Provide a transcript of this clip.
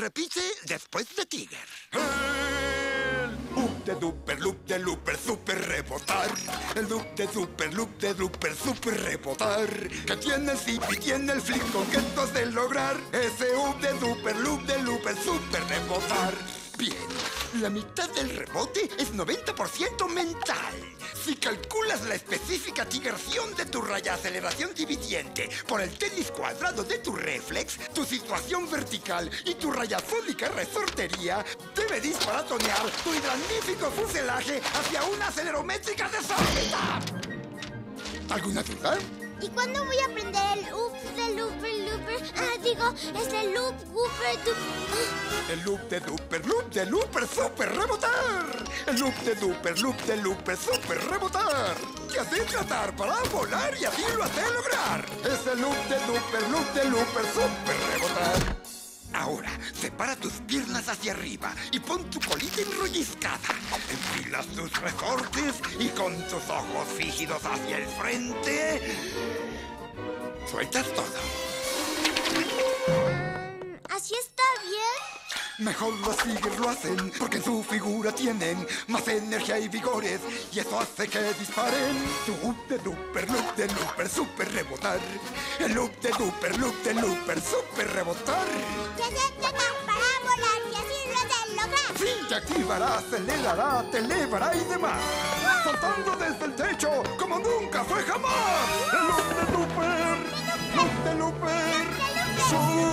repite después de Tiger. El loop de duper, loop de looper, super rebotar. El loop de super, loop de looper, super rebotar. Que tiene el zip y tiene el flip con que esto es de lograr. Ese loop de duper, loop de looper, super rebotar. Bien, la mitad del rebote es 90% mental. Si calculas la específica tigración de tu raya aceleración dividiente por el tenis cuadrado de tu reflex, tu situación vertical y tu raya sónica resortería, debe disparatonear tu hidrográfico fuselaje hacia una acelerométrica desórbita. ¿Alguna duda? ¿Y cuándo voy a aprender el oops de looper looper? Ah, digo, es el loop wooper. El loop de duper, loop de looper, super rebotar. El loop de duper, loop de looper, super rebotar. Que así tratar para volar y así lo hace lograr. Es el loop de duper, loop de looper, super rebotar. Ahora, separa tus piernas hacia arriba y pon tu colita enrolliscada. Enfilas tus resortes y con tus ojos fígidos hacia el frente... Sueltas todo. ¿Así está bien? Mejor los tigres lo hacen porque en su figura tienen más energía y vigores y eso hace que disparen. Tu loop de looper, loop de looper, super rebotar. El loop de looper, loop de looper, super rebotar. Se trata para volar y así lo lograr. Sí, te activará, acelerará, te elevará y demás. Saltando desde el techo como nunca fue jamás. El loop de looper, loop de looper, super